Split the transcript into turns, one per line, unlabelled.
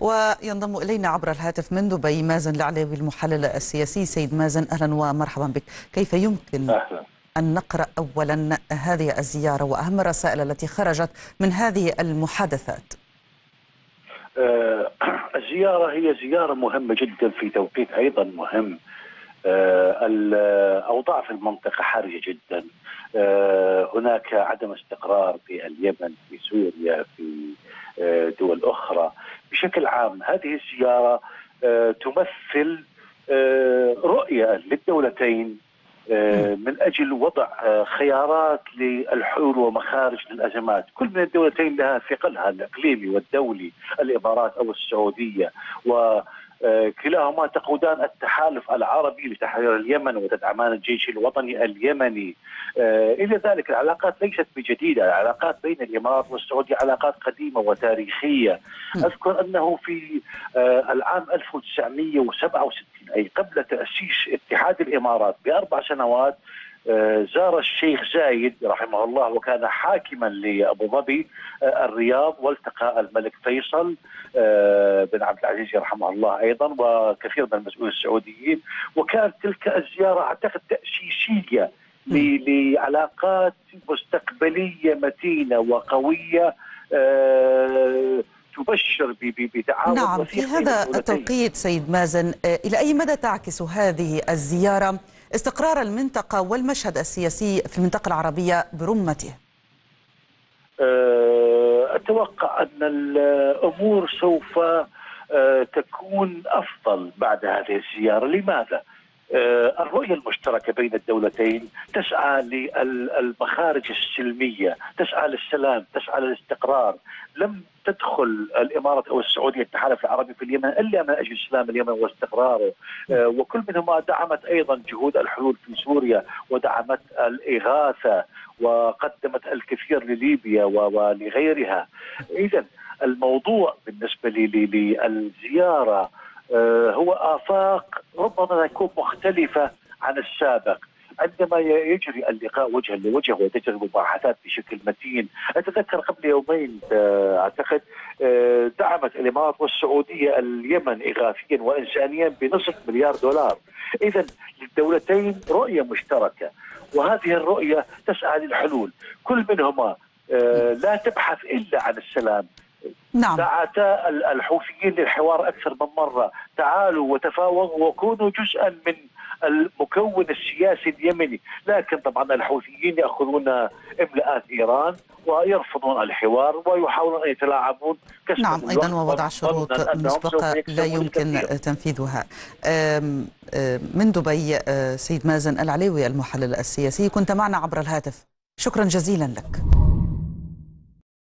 وينضم إلينا عبر الهاتف من دبي مازن العليوي المحلل السياسي. سيد مازن أهلا ومرحبا بك. كيف يمكن
أهلا.
أن نقرأ أولا هذه الزيارة وأهم الرسائل التي خرجت من هذه المحادثات؟
آه الزيارة هي زيارة مهمة جدا في توقيت أيضا مهم. الأوضاع في المنطقة حرجة جدا. آه هناك عدم استقرار في اليمن في سوريا في آه دول أخرى. بشكل عام هذه الزيارة آه تمثل آه رؤية للدولتين من أجل وضع خيارات للحلول ومخارج للأزمات، كل من الدولتين لها ثقلها الإقليمي والدولي، الإمارات أو السعودية. و كلاهما تقودان التحالف العربي لتحرير اليمن وتدعمان الجيش الوطني اليمني. إلى ذلك العلاقات ليست بجديدة، العلاقات بين الإمارات والسعودية علاقات قديمة وتاريخية، أذكر أنه في العام 1967 أي قبل تأسيس اتحاد الإمارات بأربع سنوات زار الشيخ زايد رحمه الله وكان حاكما لأبو ظبي الرياض والتقى الملك فيصل بن عبد العزيز رحمه الله أيضا وكثير من المسؤولين السعوديين. وكانت تلك الزيارة أعتقد تأسيسية لعلاقات مستقبلية متينة وقوية تبشر بتعاون
نعم في هذا التوقيت سيد مازن إلى أي مدى تعكس هذه الزيارة؟ استقرار المنطقة والمشهد السياسي في المنطقة العربية برمته؟
أتوقع أن الأمور سوف تكون أفضل بعد هذه الزيارة، لماذا؟ الرؤية المشتركة بين الدولتين تسعى للمخارج السلمية تسعى للسلام تسعى للاستقرار. لم تدخل الإمارات أو السعودية التحالف العربي في اليمن إلا من أجل سلام اليمن واستقراره. وكل منهما دعمت أيضا جهود الحلول في سوريا ودعمت الإغاثة وقدمت الكثير لليبيا ولغيرها. إذا الموضوع بالنسبة للزيارة هو آفاق ربما تكون مختلفة عن السابق. عندما يجري اللقاء وجها لوجه وتجري المباحثات بشكل متين أتذكر قبل يومين أعتقد دعمت الإمارات والسعودية اليمن اغاثيا وانسانيا بنصف مليار دولار. اذا للدولتين رؤية مشتركة وهذه الرؤية تسعى للحلول. كل منهما لا تبحث إلا عن السلام.
نعم
دعتا الحوثيين للحوار أكثر من مرة، تعالوا وتفاوضوا وكونوا جزءا من المكون السياسي اليمني، لكن طبعا الحوثيين يأخذون إملاءات إيران ويرفضون الحوار ويحاولون أن يتلاعبون
نعم أيضا ووضع شروط مسبقة لا يمكن تنفيذها. من دبي سيد مازن العليوي المحلل السياسي كنت معنا عبر الهاتف. شكرا جزيلا لك.